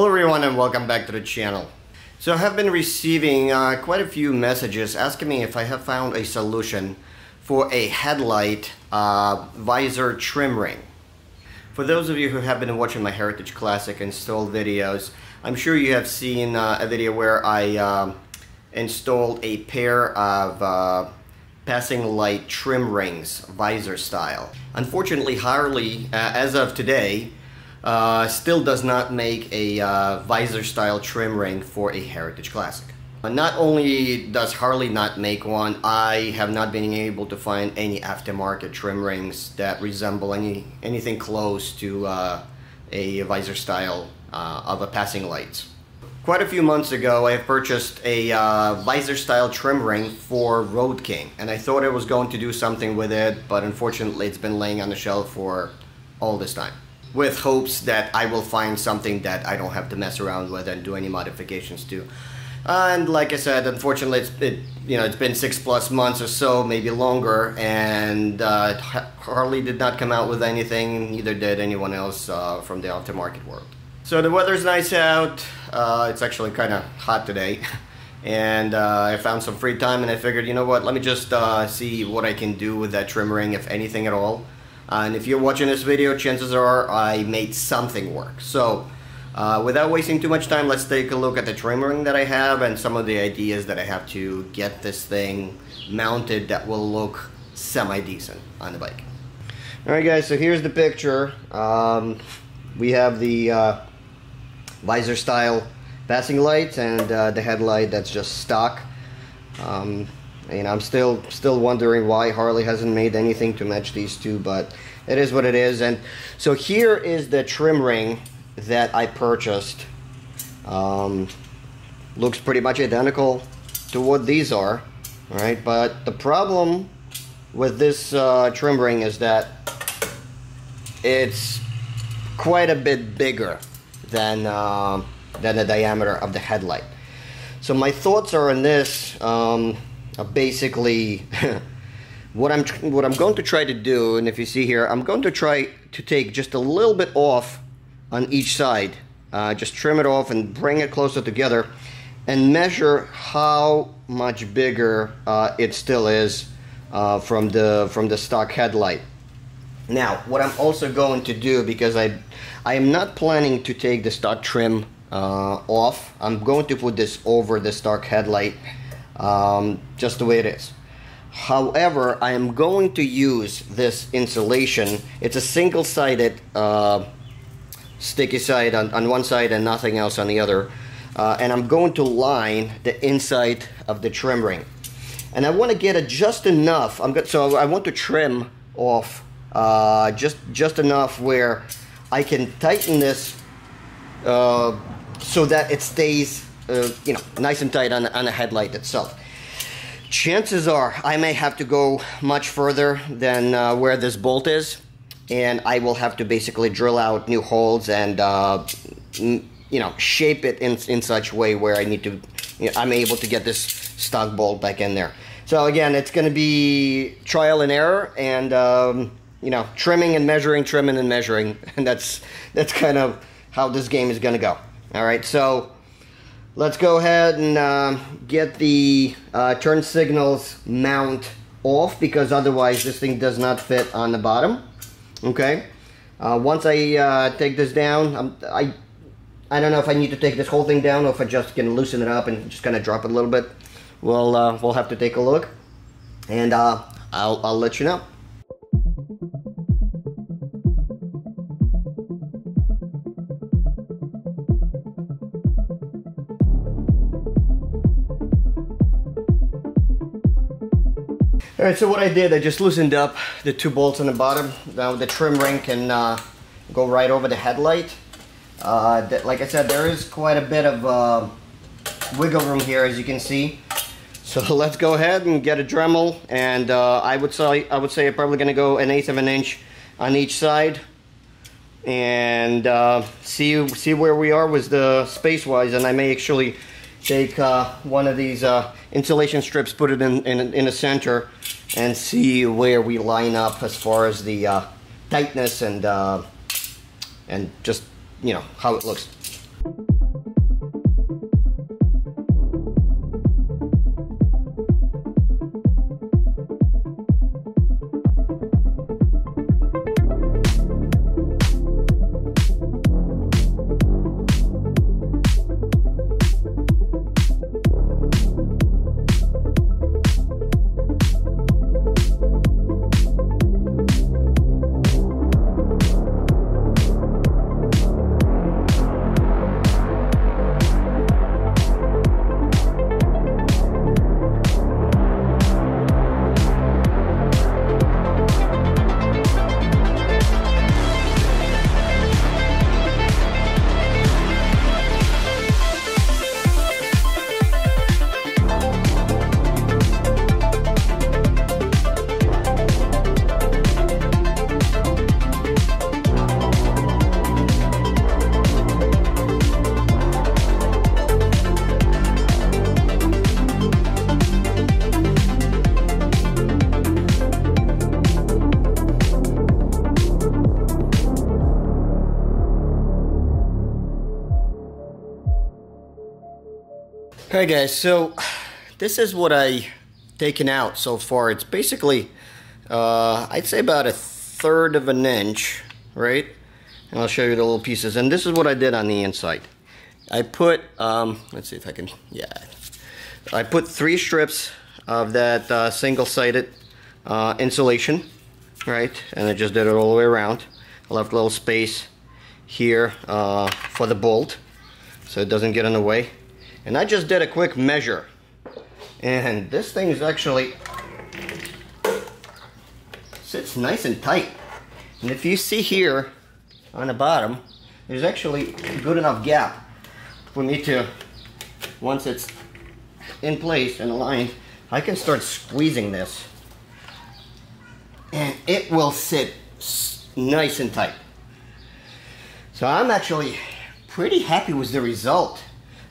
Hello everyone and welcome back to the channel. So I have been receiving uh, quite a few messages asking me if I have found a solution for a headlight uh, visor trim ring. For those of you who have been watching my Heritage Classic install videos, I'm sure you have seen uh, a video where I uh, installed a pair of uh, passing light trim rings, visor style. Unfortunately, Harley, uh, as of today, uh, still does not make a uh, visor style trim ring for a Heritage Classic. Not only does Harley not make one, I have not been able to find any aftermarket trim rings that resemble any anything close to uh, a visor style uh, of a passing light. Quite a few months ago, I purchased a uh, visor style trim ring for Road King, and I thought I was going to do something with it, but unfortunately it's been laying on the shelf for all this time with hopes that I will find something that I don't have to mess around with and do any modifications to. And like I said, unfortunately, it's it you know it's been six plus months or so, maybe longer, and uh, Harley did not come out with anything. Neither did anyone else uh, from the aftermarket world. So the weather's nice out. Uh, it's actually kind of hot today, and uh, I found some free time, and I figured, you know what? Let me just uh, see what I can do with that trim ring, if anything at all. Uh, and if you're watching this video, chances are I made something work. So uh, without wasting too much time, let's take a look at the trim ring that I have and some of the ideas that I have to get this thing mounted that will look semi-decent on the bike. Alright guys, so here's the picture. Um, we have the uh, visor style passing light and uh, the headlight that's just stock. Um, know, I'm still still wondering why Harley hasn't made anything to match these two, but it is what it is. And so here is the trim ring that I purchased. Um, looks pretty much identical to what these are, right? But the problem with this uh, trim ring is that it's quite a bit bigger than uh, than the diameter of the headlight. So my thoughts are on this. Um, basically what I'm what I'm going to try to do, and if you see here, I'm going to try to take just a little bit off on each side, uh, just trim it off and bring it closer together, and measure how much bigger uh, it still is uh, from the from the stock headlight. Now, what I'm also going to do because I I am not planning to take the stock trim uh, off. I'm going to put this over the stock headlight um, just the way it is. However, I am going to use this insulation. It's a single-sided uh, sticky side on, on one side and nothing else on the other. Uh, and I'm going to line the inside of the trim ring. And I want to get it just enough. I'm good, so I want to trim off uh, just just enough where I can tighten this uh, so that it stays uh, you know, nice and tight on, on the headlight itself. Chances are I may have to go much further than uh, where this bolt is, and I will have to basically drill out new holes and, uh, you know, shape it in, in such way where I need to, you know, I'm able to get this stock bolt back in there. So again, it's going to be trial and error, and um, you know, trimming and measuring, trimming and measuring, and that's that's kind of how this game is going to go. All right, so Let's go ahead and uh, get the uh, turn signals mount off because otherwise this thing does not fit on the bottom. Okay. Uh, once I uh, take this down, I'm, I I don't know if I need to take this whole thing down or if I just can loosen it up and just kind of drop it a little bit. We'll uh, we'll have to take a look, and uh, I'll I'll let you know. All right, so what I did, I just loosened up the two bolts on the bottom. Now the trim ring can uh, go right over the headlight. Uh, that, like I said, there is quite a bit of uh, wiggle room here, as you can see. So let's go ahead and get a Dremel, and uh, I would say I would say I'm probably going to go an eighth of an inch on each side, and uh, see see where we are with the space wise, and I may actually take uh, one of these insulation strips, put it in, in, in the center, and see where we line up as far as the uh, tightness and uh, and just you know how it looks. Alright guys, so this is what I taken out so far. It's basically, uh, I'd say about a third of an inch, right? And I'll show you the little pieces. And this is what I did on the inside. I put, um, let's see if I can, yeah. I put three strips of that uh, single-sided uh, insulation, right? And I just did it all the way around. I left a little space here uh, for the bolt so it doesn't get in the way. And I just did a quick measure. And this thing is actually sits nice and tight. And if you see here on the bottom, there's actually a good enough gap for me to, once it's in place and aligned, I can start squeezing this. And it will sit nice and tight. So I'm actually pretty happy with the result.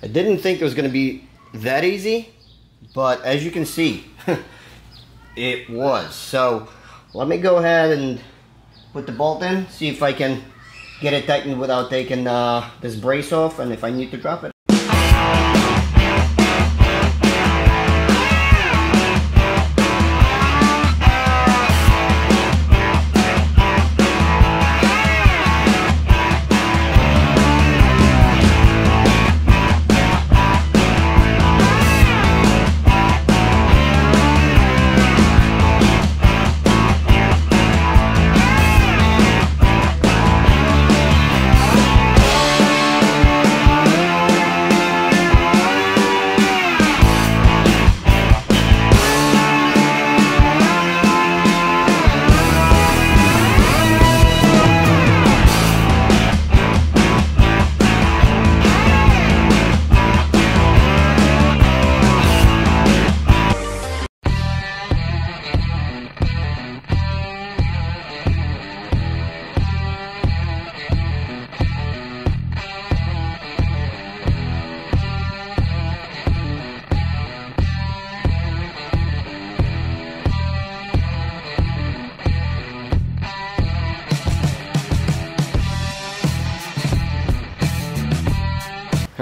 I didn't think it was going to be that easy, but as you can see, it was. So let me go ahead and put the bolt in, see if I can get it tightened without taking uh, this brace off and if I need to drop it.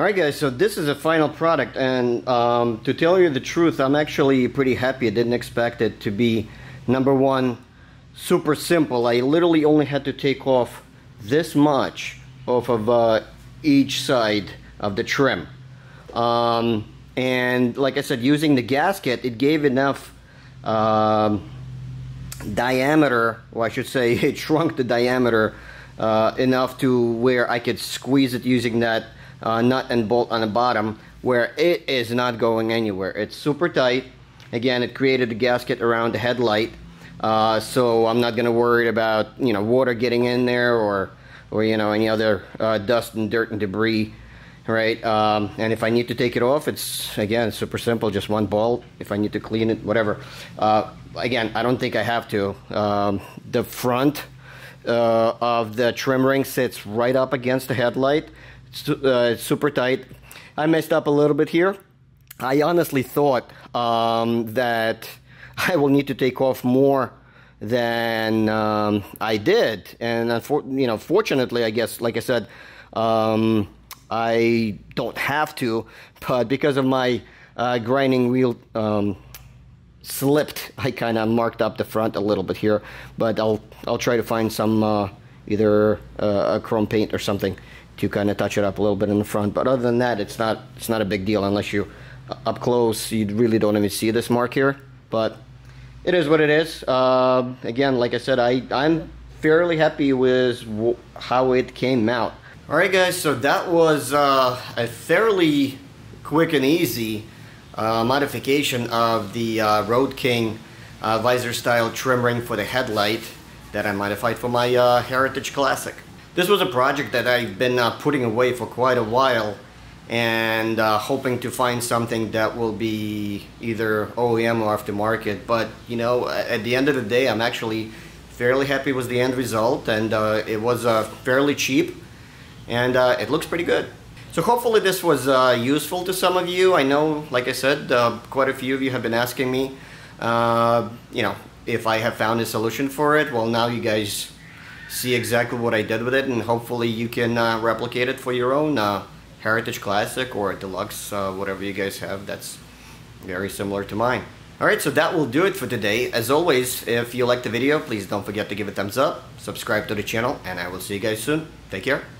Alright guys, so this is a final product and um, to tell you the truth, I'm actually pretty happy. I didn't expect it to be, number one, super simple. I literally only had to take off this much off of uh, each side of the trim. Um, and like I said, using the gasket, it gave enough um, diameter, or I should say it shrunk the diameter uh, enough to where I could squeeze it using that uh, nut and bolt on the bottom where it is not going anywhere. It's super tight. Again, it created a gasket around the headlight. Uh, so I'm not going to worry about, you know, water getting in there or, or you know, any other uh, dust and dirt and debris, right? Um, and if I need to take it off, it's, again, super simple, just one bolt. If I need to clean it, whatever. Uh, again, I don't think I have to. Um, the front uh, of the trim ring sits right up against the headlight uh, super tight. I messed up a little bit here. I honestly thought um, that I will need to take off more than um, I did, and you know, fortunately, I guess, like I said, um, I don't have to, but because of my uh, grinding wheel um, slipped, I kind of marked up the front a little bit here, but I'll I'll try to find some uh, either uh, a chrome paint or something to kind of touch it up a little bit in the front. But other than that, it's not it's not a big deal unless you uh, up close. You really don't even see this mark here, but it is what it is. Uh, again, like I said, I I'm fairly happy with how it came out. All right, guys. So that was uh, a fairly quick and easy uh, modification of the uh, Road King uh, visor style trim ring for the headlight that I modified for my Heritage Classic. This was a project that I've been uh, putting away for quite a while and uh, hoping to find something that will be either OEM or aftermarket. But you know, at the end of the day, I'm actually fairly happy with the end result, and uh, it was uh, fairly cheap, and uh, it looks pretty good. So hopefully this was uh, useful to some of you. I know, like I said, uh, quite a few of you have been asking me, you know, if I have found a solution for it. Well, now you guys see exactly what I did with it and hopefully you can uh, replicate it for your own uh, Heritage Classic or Deluxe, uh, whatever you guys have. That's very similar to mine. Alright, so that will do it for today. As always, if you liked the video, please don't forget to give it a thumbs up, subscribe to the channel, and I will see you guys soon. Take care.